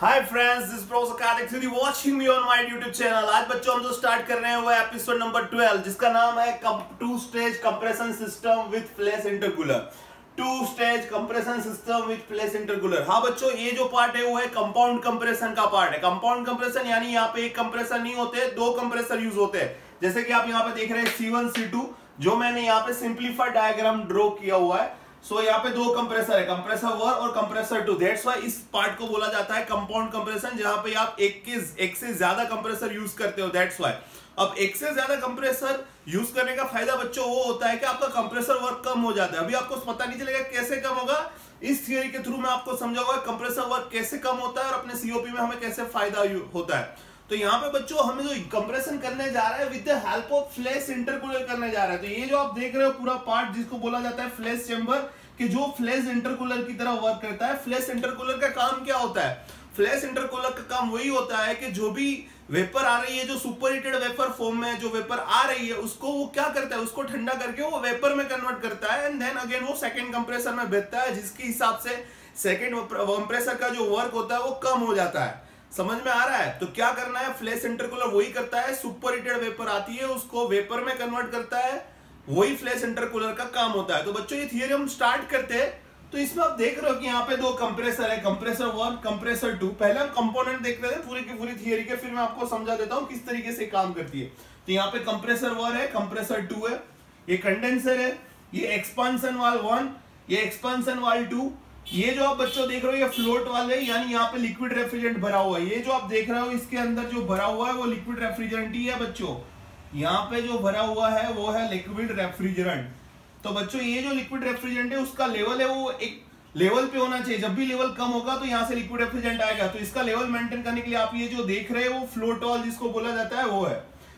Hi friends this professor Kartik Siddhi watching me on my YouTube channel आज बच्चों, हम जो स्टार्ट कर रहे हैं वो एपिसोड नंबर 12 जिसका नाम है two stage compression system with flash intercooler two stage compression system with flash intercooler हाँ बच्चों, ये जो पार्ट है वो है कंपाउंड कंप्रेशन का पार्ट है। कंपाउंड कंप्रेशन यानी यहाँ पे एक कंप्रेसर नहीं होते, दो कंप्रेसर यूज़ होते हैं। जैसे कि आप यहाँ पे देख रहे हैं C1 C2 जो मैंने यहाँ पे सिंप्लीफाइड डायग्राम ड्रॉ किया हुआ है। सो so, यहाँ पे दो कंप्रेसर है कंप्रेसर वन और कंप्रेसर टू दैट्स वाई इस पार्ट को बोला जाता है कंपाउंड कंप्रेशन जहाँ पे आप एक के एक से ज़्यादा कंप्रेसर यूज़ करते हो दैट्स वाई अब एक से ज़्यादा कंप्रेसर यूज़ करने का फ़ायदा बच्चों वो होता है कि आपका कंप्रेसर वर्क कम हो जाता है। अभी आपको पता नहीं चलेगा कैसे कम होगा। इस थियोरी के थ्रू मैं आपको समझाऊँगा कंप्रेसर वर्क कैसे कम होता है और अपने सीओपी में हमें कैसे फ़ायदा होता है। तो यहाँ पे बच्चों, हमें जो कंप्रेशन करने जा रहा है with the help of flash intercooler करने जा रहा है। तो ये जो आप देख रहे हो पूरा पार्ट जिसको बोला जाता है फ्लैश चेंबर कि जो फ्लैश इंटरकूलर की तरह वर्क करता है फ्लैश इंटरकूलर का काम क्या होता है? फ्लैश इंटरकूलर का काम वही होता है कि जो भी वेपर आ रही है, जो सुपर हीटेड वेपर फॉर्म में जो वेपर आ रही है, उसको वो क्या करता है? उसको ठंडा करके वो वेपर में कन्वर्ट करता है एंड देन अगेन वो सेकंड कंप्रेसर में भेजता है, जिसके हिसाब से सेकंड कंप्रेसर का जो वर्क होता है, वो कम हो जाता है। समझ में आ रहा है? तो क्या करना है? फ्लैश इंटरकूलर वही करता है सुपर हीटेड वेपर आती है, उसको वेपर में कन्वर्ट करता है, वही फ्लैश इंटरकूलर का काम होता है। तो बच्चों, ये थियरी हम स्टार्ट करते हैं। तो इसमें आप देख रहे हो कि यहाँ पे दो कंप्रेसर है कंप्रेसर वन कंप्रेसर टू पहले हम कंपोनेंट देख रहे थे, पूरी की पूरी थियरी के, फिर मैं आपको समझा देता हूँ किस तरीके से काम करती है। तो यहाँ पे कंप्रेसर वन है कंप्रेसर टू है, ये कंडेंसर है, ये एक्सपांसन वाल वन ये एक्सपांसन वाल टू ये जो आप बच्चों देख रहे हो, ये फ्लोट वाले, यानी यहाँ पे लिक्विड रेफ्रिजरेंट भरा हुआ है। ये जो आप देख रहे हो, इसके अंदर जो भरा हुआ है, वो लिक्विड रेफ्रिजरेंट ही है बच्चों। यहाँ पे जो भरा हुआ है, वो है लिक्विड रेफ्रिजरेंट तो बच्चों, ये जो लिक्विड रेफ्रिजरेंट है, उसका लेवल है, वो एक लेवल पे होना चाहिए। जब भी लेवल कम होगा तो यहाँ से लिक्विड रेफ्रिजरेंट आएगा। तो इसका लेवल मेंटेन करने के लिए आप ये जो देख रहे हैं वो फ्लोटॉल जिसको बोला जाता है, वो है।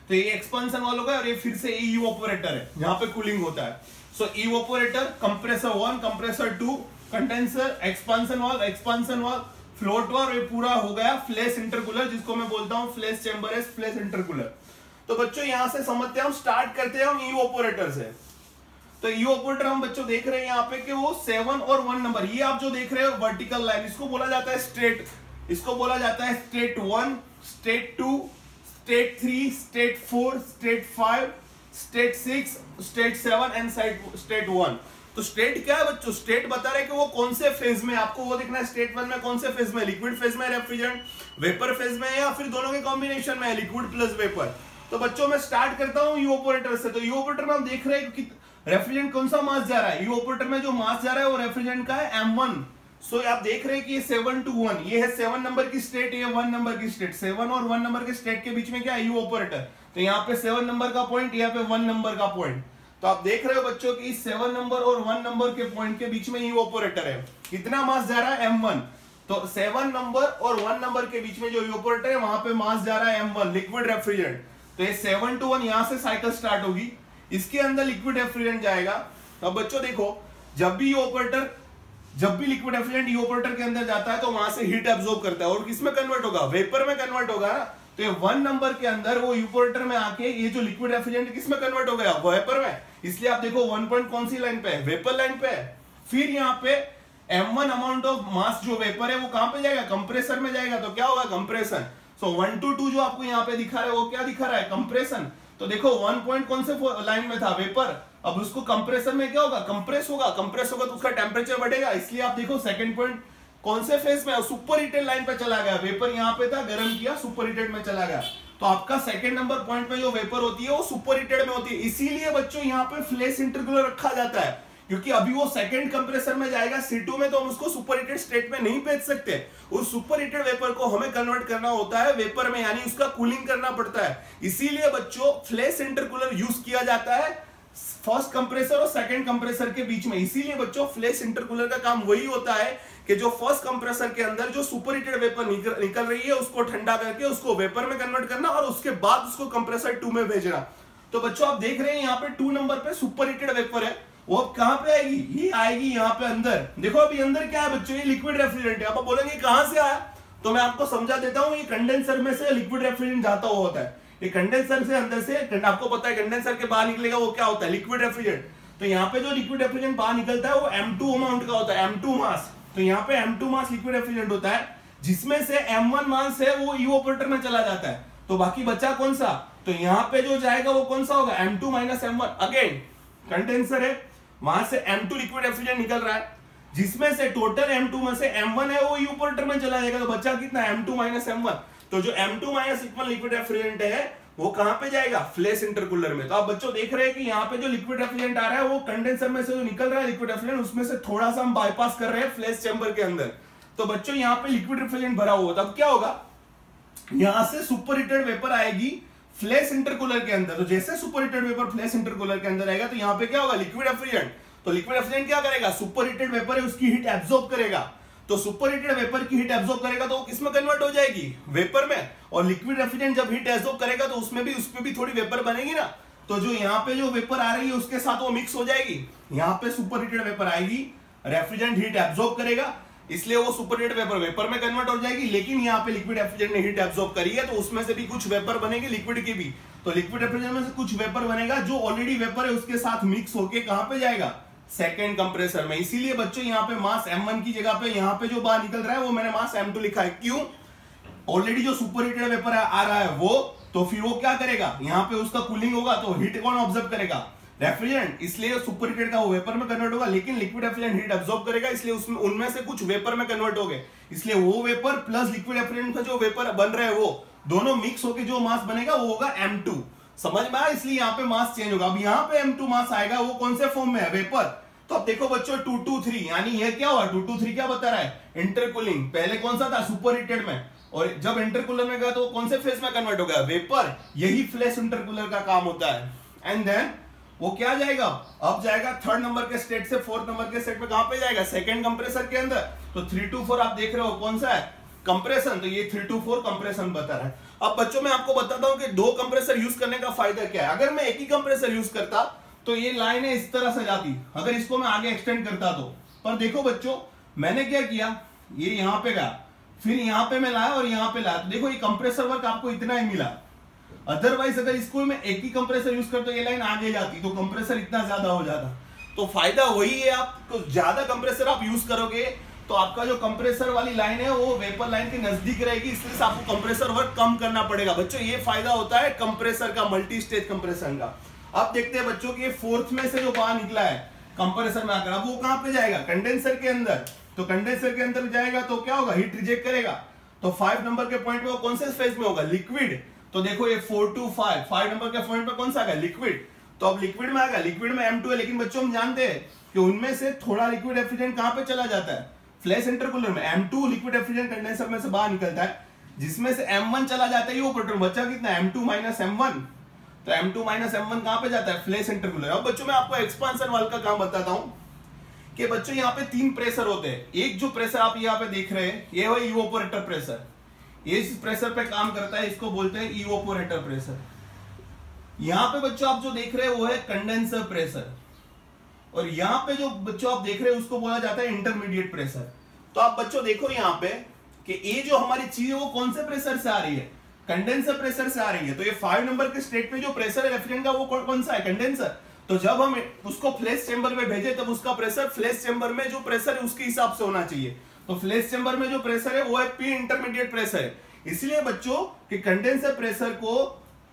तो ये एक्सपांसन वालों का और ये फिर से इवोपोरेटर है। यहाँ पे कूलिंग होता है। So evaporator compressor one compressor two condenser expansion valve expansion valve float valve ये पूरा हो गया फ्लैश इंटरकूलर जिसको मैं बोलता हूँ फ्लैश चैम्बर है फ्लैश इंटरकूलर तो बच्चों, यहाँ से समझते हैं, हम स्टार्ट करते हैं, हम यू ऑपरेटर से। तो यू ऑपरेटर हम बच्चों देख रहे हैं यहाँ पे कि वो सेवन और वन नंबर ये आप जो देख रहे हो वर्टिकल लाइन इसको बोला जाता है स्ट्रेट इसको बोला जाता है state one state two state three state four state five state six state seven and state one तो स्टेट क्या है बच्चों? स्टेट बता रहे कि वो कौन से फ़ेज़ में आपको वो देखना है स्टेट वन में कौन से फ़ेज़ में लिक्विड फ़ेज़ में रेफ्रिजरेंट वेपर फ़ेज़ में या फिर दोनों के कॉम्बिनेशन में लिक्विड प्लस वेपर तो बच्चों, में स्टार्ट करता हूँ यू ऑपरेटर से। तो यू ऑपरेटर में हम देख रहे हैं कि रेफ्रिजरेंट कौन सा मास जा रहा है? यू ऑपरेटर में जो मास जा रहा है वो रेफ्रिजरेंट का है एम वन सो आप देख रहे हैं कि ये सेवन टू वन ये है सेवन नंबर की स्टेट ये वन नंबर की स्टेट सेवन और वन नंबर के स्टेट के बीच में क्या है? यू ऑपरेटर तो यहाँ पे सेवन नंबर का पॉइंट यहाँ पे वन नंबर का पॉइंट तो आप देख रहे हो बच्चों की सेवन नंबर और वन नंबर के पॉइंट के बीच में यू ऑपरेटर है। कितना मास जा रहा है? एम वन तो सेवन नंबर और वन नंबर के बीच में जो ऑपरेटर है, वहाँ पे मास जा रहा है एम वन लिक्विड रेफ्रिजरेंट तो ये सेवन टू वन यहाँ से साइकिल स्टार्ट होगी। इसके अंदर लिक्विड रेफ्रिजरेंट जाएगा। तो बच्चों देखो, जब भी ऑपरेटर जब भी लिक्विड रेफ्रिजरेंट ऑपरेटर के अंदर जाता है तो वहाँ से हीट एब्जॉर्ब करता है। और किसमें कन्वर्ट होगा? वेपर में कन्वर्ट होगा ना? तो ये वन नंबर के अंदर वो यूपोरेटर में आके ये जो लिक्विड रेफ्रिजरेंट किसमें कन्वर्ट हो गया? वेपर में। इसलिए आप देखो वन पॉइंट कौन सी लाइन पे है? वेपर लाइन पे है। फिर यहाँ पे M one amount of mass जो वेपर है, वो कहाँ पे जाएगा? कंप्रेसर में जाएगा। तो क्या होगा? Compression so one two two जो आपको यहाँ पे दिखा रहा है, वो क्या दिखा रहा है? कंप्रेशन तो देखो वन पॉइंट कौन से लाइन में था? वेपर अब उसको कंप्रेसर में क्या होगा? कंप्रेस होगा। कंप्रेस होगा तो उसका टेम्परेचर बढ़ेगा। इसलिए आप देखो सेकंड पॉइंट कौन से फेस में? सुपर हीटेड लाइन पे चला गया। वेपर यहाँ पे था, गर्म किया सुपर हीटेड में चला गया। तो आपका सेकंड नंबर पॉइंट में जो वेपर होती है, वो सुपर हीटेड में होती है। इसीलिए बच्चों, यहाँ पे फ्लेस इंटरकुलर रखा जाता है। क्योंकि अभी वो सेकंड कंप्रेसर में जाएगा C2 में तो हम उसको सुपर हीटेड स्टेट में नहीं भेज सकते। उस सुपर हीटेड वेपर को हमें कन्वर्ट करना होता है वेपर में, यानी उसका कूलिंग करना पड़ता है। इसीलिए बच्चों फ्लैश इंटरकूलर यूज़ किया जाता है फ़र्स्ट कंप्रेसर और सेकंड कंप्रेसर के बीच में। इसीलिए बच्चों फ्लैश इंटरकूलर का काम वही होता है कि जो फ़र्स्ट कंप्रेसर के अंदर जो सुपर हीटेड वेपर निकल, रही है उसको ठंडा करके उसको वेपर में कन्वर्ट करना और उसके बाद उसको कंप्रेसर टू में भेजना। तो बच्चों आप देख रहे हैं यहाँ पे टू नंबर पे सुपर हीटेड वेपर है। वो कहाँ पे आएगी? ये आएगी यहाँ पे अंदर। देखो अभी अंदर क्या है बच्चों ये लिक्विड रेफ्रिजरेंट है। आप बोलेंगे कहाँ से आया? तो मैं आपको समझा देता हूँ ये कंडेंसर में से लिक्विड रेफ्रिजरेंट जाता हुआ होता है। ये कंडेंसर से अंदर से आपको पता है कंडेंसर के बाहर निकलेगा वो क्या होता है? लिक्विड रेफ्रिजरेंट तो यहाँ पे जो लिक्विड रेफ्रिजरेंट बाहर निकलता है वो एम टू अमाउंट का होता है एम टू मास तो यहाँ पे एम मास लिक्विड रेफ्रिजरेंट होता है, जिसमें से एम वन मास है, वो यू ऑपरेटर में चला जाता है। तो बाकी बचा कौन सा? तो यहाँ पे जो जाएगा वो कौन सा होगा? M two minus M one again condenser है, वहाँ से एम टू लिक्विड रेफ्रिजरेंट निकल रहा है, जिसमें से टोटल एम टू में से एम वन है, वो ऑपरेटर में चला जाएगा। तो बचा कितना? M two minus M one तो जो M two minus liquid refrigerant है वो कहाँ पे जाएगा? फ्लेश इंटरकूलर में। तो आप बच्चों देख रहे हैं कि यहाँ पे जो लिक्विड रेफ्रिजरेंट आ रहा है, वो कंडेंसर में से जो निकल रहा है लिक्विड रेफ्रिजरेंट उसमें से थोड़ा सा हम बाईपास कर रहे हैं फ्लेश चैम्बर के अंदर। तो बच्चों, यहाँ पे लिक्विड रेफ्रिजरेंट भरा हुआ तब क्या होगा? यहाँ से सुपर हीटेड वेपर आएगी फ्लेश इंटरकूलर के अंदर। तो जैसे super heated vapour flash intercooler के अंदर आएगा तो यहाँ पे क्या होगा? लिक्विड रेफ्रिजरेंट तो लिक्विड रेफ्रिजरेंट क्या करेगा? सुपर हीटेड वेपर है, उसकी हीट एब्जॉर्ब करेगा। तो सुपर हीटेड वेपर की हीट एब्जॉर्ब करेगा तो किसमें कन्वर्ट हो जाएगी? वेपर में। और लिक्विड रेफ्रिजरेंट जब हीट एब्जॉर्ब करेगा तो उसमें भी उसमें भी थोड़ी वेपर बनेगी ना। तो जो यहाँ पे जो वेपर आ रही है, उसके साथ वो मिक्स हो जाएगी। यहाँ पे सुपर हीटेड वेपर आएगी रेफ्रिजरेंट हीट एब्जॉर्ब करेगा। इसलिए वो सुपर हीट वेपर वेपर में कन्वर्ट हो जाएगी, लेकिन यहाँ पे लिक्विड रेफ्रिजरेंट ने हीट एब्जॉर्ब करी है तो उसमें से भी कुछ वेपर बनेगी लिक्विड की भी। तो लिक्विड रेफ्रिजरेंट में से कुछ वेपर बनेगा, जो ऑलरेडी वेपर है, उसके साथ मिक्स होके कहाँ पे जाएगा? सेकेंड कंप्रेसर में। इसीलिए बच्चों, यहाँ पे मास M1 की जगह पे, यहाँ पे जो बाहर निकल रहा है, वो मैंने मास M2 लिखा है। क्यों? ऑलरेडी जो सुपर हीटेड वेपर आ रहा है वो तो फिर वो क्या करेगा? यहाँ पे उसका कूलिंग होगा तो हीट कौन ऑब्ज़र्व करेगा? रेफ्रिजरेंट इसलिए सुपर हीटेड का वेपर में कन्वर्ट होगा, लेकिन लिक्विड रेफ्रिजरेंट हीट अब्सॉर्ब करेगा, इसलिए उसमें, उनमें से कुछ वेपर में कन्वर्ट हो गए। इसलिए वो वेपर प्लस लिक्विड रेफ्रिजरेंट का जो वेपर बन रहे हैं वो, दोनों मिक्स होकर जो मास बनेगा, वो होगा M2 समझ में आया? इसलिए यहाँ पे मास चेंज होगा। अब यहाँ पे M2 मास आएगा, वो कौन से फॉर्म में है? वेपर तो अब देखो बच्चों टू टू थ्री यानी ये क्या हुआ? टू टू थ्री क्या बता रहा है? इंटरकूलिंग पहले कौन सा था? सुपर हीटेड में। और जब इंटरकूलर में गया तो कौन से फेस में कन्वर्ट हो गया? वेपर यही फ्लैश इंटरकूलर का काम होता है। एंड देन वो क्या जाएगा? अब जाएगा थर्ड नंबर के स्टेट से फोर्थ नंबर के स्टेट में कहाँ पे जाएगा? सेकंड कंप्रेसर के अंदर। तो थ्री टू फोर आप देख रहे हो, कौन सा है? कंप्रेशन तो ये थ्री टू फोर कंप्रेशन बता रहा है। अब बच्चों, मैं आपको बताता हूँ कि दो कंप्रेसर यूज़ करने का फ़ायदा क्या है। अगर मैं एक ही कंप्रेसर यूज़ करता तो ये लाइन है इस तरह से जाती। अगर इसको मैं आगे एक्सटेंड करता तो। पर देखो बच्चों, मैंने क्या किया? ये यहाँ पे गया। फिर यहाँ पे मैं लाया और यहाँ पे लाया। तो देखो ये कंप्रेसर वर्क आपको इतना ही मिला। अदरवाइज़ अगर इसको मैं एक ही कंप्रेसर यूज़ करता तो ये लाइन आगे जाती तो कंप्रेसर इतना ज़्यादा हो जाता। तो फ़ायदा वही है आप तो ज़्यादा कंप्रेसर आप यूज़ करोगे तो आपका जो कंप्रेसर वाली लाइन है, वो वेपर लाइन के नज़दीक रहेगी। इसलिए आपको कंप्रेसर वर्क कम करना पड़ेगा। बच्चों, ये फ़ायदा होता है कंप्रेसर का मल्टी स्टेज कंप्रेसर का। अब देखते हैं बच्चों के फोर्थ में से जो बाहर निकला है कंप्रेसर में आकर। अब वो कहाँ पे जाएगा? कंडेंसर के अंदर। तो कंडेंसर के अंदर जाएगा तो क्या होगा? हीट रिजेक्ट करेगा। तो फाइव नंबर के पॉइंट में कौन से फ़ेज़ में होगा? लिक्विड तो देखो ये four two five five number के पॉइंट में कौन सा आएगा? लिक्विड तो अब लिक्विड में आएगा। लिक्विड में एम है, लेकिन बच्चों हम जानते हैं कि उनमें से थोड़ा लिक्विड रेफ्रिजरेंट कहाँ पे चला जाता है? फ्लैश इंटरकूलर में। M2 लिक्विड रेफ्रिजरेंट कंडेंसर में से बाहर निकलता है, जिसमें से M1 चला जाता है, ये ऑपरेटर बचा कितना? M2 माइनस M1 तो M2 माइनस एम कहाँ पे जाता है? फ्लेश इंटरकूलर अब बच्चों, मैं आपको एक्सपांशन वाल का काम बताता हूँ कि बच्चों, यहाँ पे तीन प्रेशर होते हैं। एक जो प्रेशर आप यहाँ पे देख रहे हैं, ये है यूओपोरेटर प्रेशर ये इस प्रेशर पे काम करता है, इसको बोलते हैं यूओपोरेटर प्रेशर यहाँ पे बच्चों, आप जो देख रहे हैं, वो है कंडेंसर प्रेशर और यहाँ पे जो बच्चों, आप देख रहे हैं, उसको बोला जाता है इंटरमीडिएट प्रेशर तो आप बच्चों, देखो यहाँ पे कि ये जो हमारी चीज़ है, वो कौन से प्रेशर से आ रही है? कंडेंसर प्रेशर से आ रही है। तो ये फाइव नंबर के स्टेट में जो प्रेशर है रेफ्रिजरेंट का, वो कौन सा है? कंडेंसर तो जब हम उसको फ्लैश चेंबर में भेजे, तब उसका प्रेशर फ्लैश चेंबर में जो प्रेशर है, उसके हिसाब से होना चाहिए। तो फ्लैश चेंबर में जो प्रेशर है, वो है पी इंटरमीडिएट प्रेशर है इसलिए बच्चों, कि कंडेंसर प्रेशर को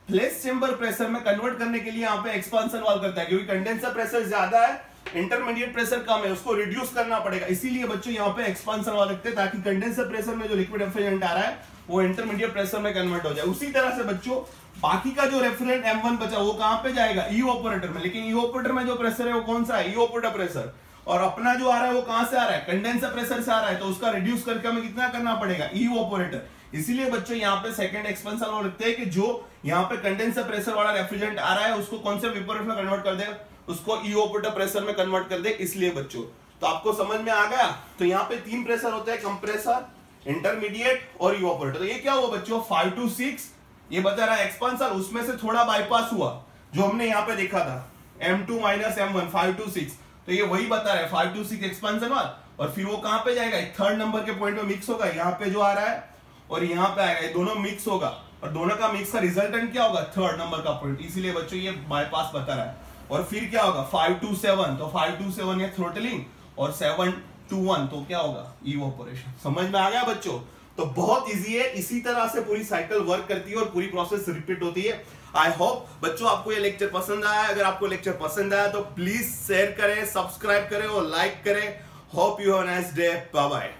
फ्लैश चेंबर प्रेशर में कन्वर्ट करने के लिए यहाँ पे एक्सपांशन वाल करता है, क्योंकि कंडेंसर प्रेशर ज़्यादा है इंटरमीडिएट प्रेशर कम है, उसको रिड्यूस करना पड़ेगा। इसीलिए बच्चों यहाँ पे एक्सपांशन वाल रखते हैं ताकि कंडेंसर प्रेशर में जो लिक्विड रेफ्रिजरेंट आ रहा है, वो इंटरमीडिएट प्रेशर में कन्वर्ट हो जाए। उसी तरह से बच्चों, बाकी का जो रेफरेंट M1 बचा, वो कहाँ पे जाएगा? ई e ऑपरेटर में। लेकिन ई e ऑपरेटर में जो प्रेशर है, वो कौन सा है? ई ऑपरेटर प्रेशर और अपना जो आ रहा है, वो कहाँ से आ रहा है? कंडेंसर प्रेशर से आ रहा है तो उसका रिड्यूस करके हमें कितना करना पड़ेगा? ई e ऑपरेटर इसीलिए बच्चों यहाँ पे सेकंड एक्सपेंसर लिखते हैं कि जो यहाँ पे कंडेंसर प्रेशर वाला रेफ्रिजरेंट आ रहा है, उसको कौन से वेपर में कन्वर्ट कर दे उसको ई ऑपरेटर प्रेशर में कन्वर्ट कर दे, इसलिए बच्चों। तो आपको समझ में आ गया? तो यहाँ पे तीन प्रेशर होते हैं कंप्रेसर इंटरमीडिएट और यूपोरेटर तो ये क्या हुआ बच्चों? फाइव टू सिक्स ये बता रहा है एक्सपांसर उसमें से थोड़ा बाईपास हुआ, जो हमने यहाँ पे देखा था। M two minus M one five two six तो ये वही बता रहा है फाइव टू सिक्स एक्सपांसन वाल और फिर वो कहाँ पे जाएगा? थर्ड नंबर के पॉइंट में मिक्स होगा, यहाँ पे जो आ रहा है, और यहाँ पे आएगा, ये दोनों मिक्स होगा। और दोनों का मिक्स का रिजल्टेंट क्या होगा? थर्ड नंबर का पॉइंट इसीलिए बच्चों ये बाईपास बता रहा है। और फिर क्या होगा? फाइव टू सेवन तो फाइव टू सेवन ये थ्रोटलिंग और सेवन टू वन तो क्या होगा? इवोपोरेशन समझ में आ गया बच्चों? तो बहुत इजी है। इसी तरह से पूरी साइकिल वर्क करती है और पूरी प्रोसेस रिपीट होती है। आई होप बच्चों, आपको ये लेक्चर पसंद आया। अगर आपको लेक्चर पसंद आया तो प्लीज़ शेयर करें सब्सक्राइब करें और लाइक करें। Hope you have nice day bye bye